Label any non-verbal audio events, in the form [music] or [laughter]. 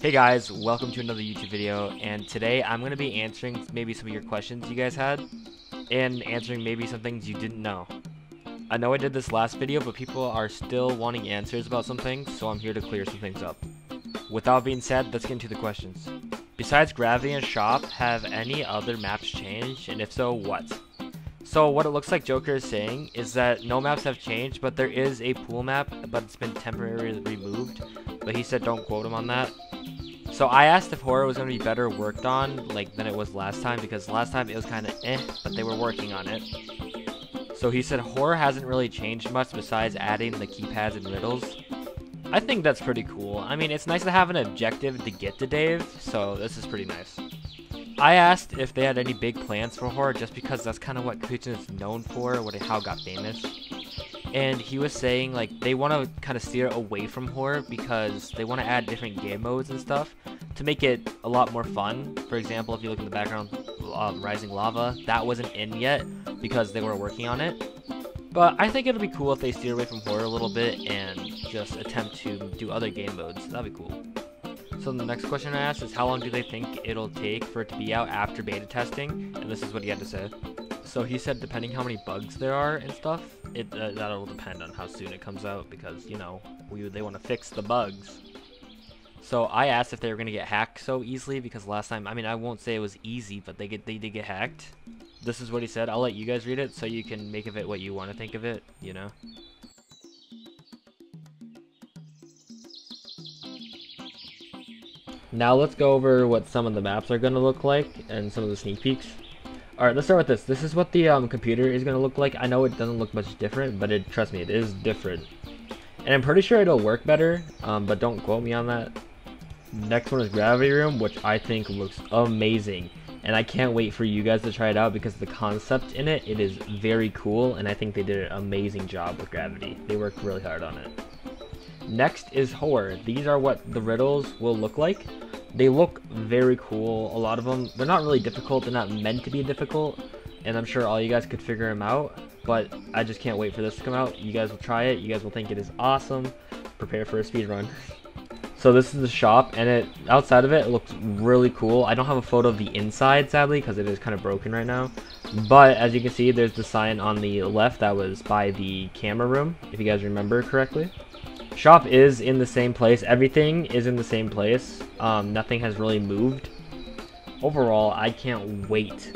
Hey guys, welcome to another YouTube video, and today I'm going to be answering maybe some of your questions you guys had, and answering maybe some things you didn't know. I know I did this last video, but people are still wanting answers about some things, so I'm here to clear some things up. Without being said, let's get into the questions. Besides Gravity and Shop, have any other maps changed, and if so, what? So what it looks like Joker is saying is that no maps have changed, but there is a pool map, but it's been temporarily removed. But he said don't quote him on that. So I asked if horror was going to be better worked on like than it was last time because last time it was kind of eh, but they were working on it. So he said horror hasn't really changed much besides adding the keypads and riddles. I think that's pretty cool. I mean, it's nice to have an objective to get to Dave, so this is pretty nice. I asked if they had any big plans for horror just because that's kind of what Capuchin is known for, what how it got famous and he was saying like they want to kind of steer away from horror because they want to add different game modes and stuff to make it a lot more fun. For example, if you look in the background, um, Rising Lava, that wasn't in yet because they were working on it. But I think it'll be cool if they steer away from horror a little bit and just attempt to do other game modes. That'd be cool. So the next question I asked is how long do they think it'll take for it to be out after beta testing? And this is what he had to say. So he said depending how many bugs there are and stuff, it uh, that'll depend on how soon it comes out because you know we they want to fix the bugs. So I asked if they were gonna get hacked so easily because last time I mean I won't say it was easy, but they get they did get hacked. This is what he said. I'll let you guys read it so you can make of it what you want to think of it. You know. Now let's go over what some of the maps are going to look like and some of the sneak peeks. Alright, let's start with this. This is what the um, computer is going to look like. I know it doesn't look much different, but it trust me, it is different. And I'm pretty sure it'll work better, um, but don't quote me on that. Next one is Gravity Room, which I think looks amazing. And I can't wait for you guys to try it out because the concept in it, it is very cool, and I think they did an amazing job with Gravity. They worked really hard on it. Next is Horror. These are what the riddles will look like. They look very cool, a lot of them. They're not really difficult, they're not meant to be difficult, and I'm sure all you guys could figure them out, but I just can't wait for this to come out. You guys will try it, you guys will think it is awesome. Prepare for a speed run. [laughs] So this is the shop, and it outside of it, it looks really cool. I don't have a photo of the inside, sadly, because it is kind of broken right now. But as you can see, there's the sign on the left that was by the camera room, if you guys remember correctly. Shop is in the same place. Everything is in the same place. Um, nothing has really moved. Overall, I can't wait